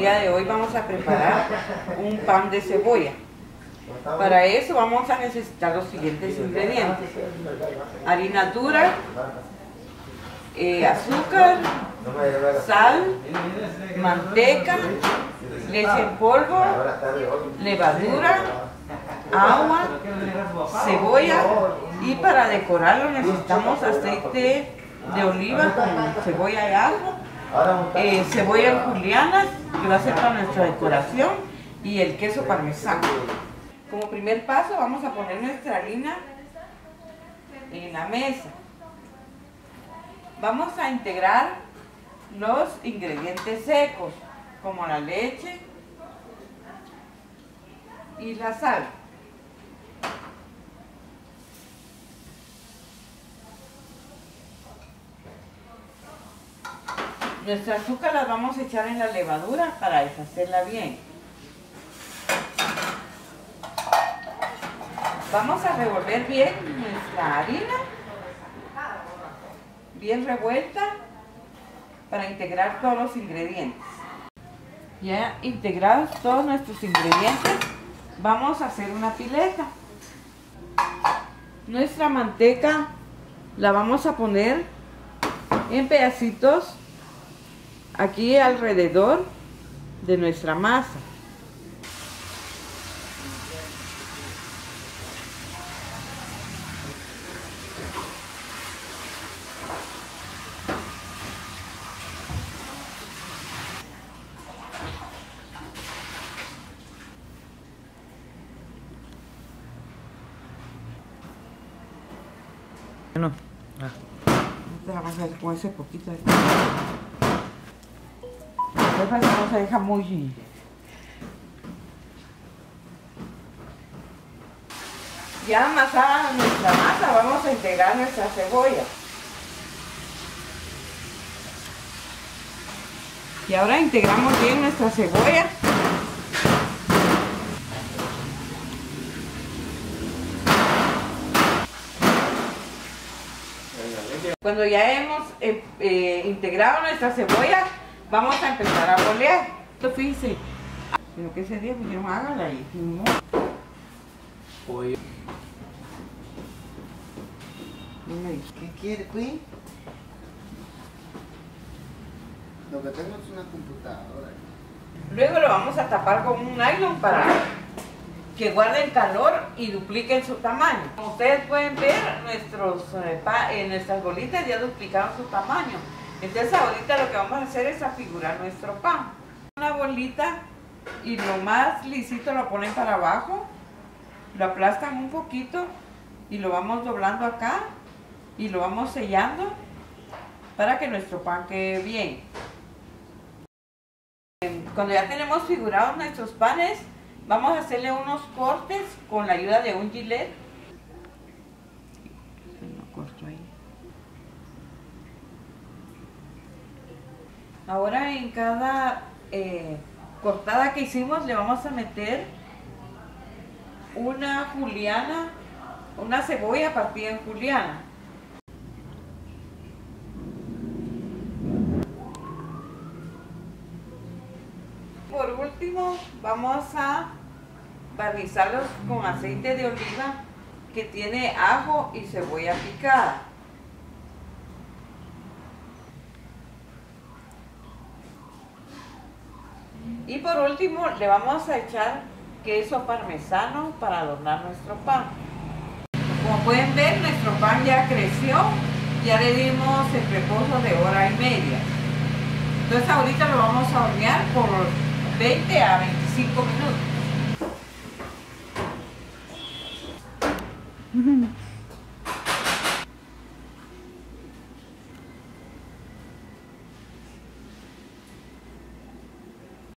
día de hoy vamos a preparar un pan de cebolla. Para eso vamos a necesitar los siguientes ingredientes. Harina dura, eh, azúcar, sal, manteca, leche en polvo, levadura, agua, cebolla y para decorarlo necesitamos aceite de oliva cebolla y ajo, eh, cebolla en julianas que va a ser para nuestra decoración y el queso parmesano. Como primer paso vamos a poner nuestra harina en la mesa. Vamos a integrar los ingredientes secos como la leche y la sal. Nuestra azúcar la vamos a echar en la levadura para deshacerla bien. Vamos a revolver bien nuestra harina, bien revuelta, para integrar todos los ingredientes. Ya integrados todos nuestros ingredientes, vamos a hacer una pileta. Nuestra manteca la vamos a poner en pedacitos aquí alrededor de nuestra masa. No. Ah. Vamos a ver con ese poquito ahí. Después no se deja muy... Ya amasada nuestra masa, vamos a integrar nuestra cebolla. Y ahora integramos bien nuestra cebolla. Cuando ya hemos eh, eh, integrado nuestra cebolla, vamos a empezar a bolear. Esto fíjense. Pero que ese día dijeron, hágala y no. ¿Qué quiere, Queen? Lo que tengo es una computadora. Luego lo vamos a tapar con un nylon para que guarden calor y dupliquen su tamaño. Como ustedes pueden ver, nuestros, eh, pa- eh, nuestras bolitas ya duplicaron su tamaño. Entonces ahorita lo que vamos a hacer es afigurar nuestro pan. Una bolita y lo más lisito lo ponen para abajo, lo aplastan un poquito y lo vamos doblando acá y lo vamos sellando para que nuestro pan quede bien. Cuando ya tenemos figurados nuestros panes, vamos a hacerle unos cortes con la ayuda de un gilet. Ahora en cada eh, cortada que hicimos le vamos a meter una juliana, una cebolla partida en juliana. Por último, vamos a barnizarlos con aceite de oliva que tiene ajo y cebolla picada. Y por último, le vamos a echar queso parmesano para adornar nuestro pan. Como pueden ver, nuestro pan ya creció, ya le dimos el reposo de hora y media. Entonces ahorita lo vamos a hornear por 20 a 25 minutos.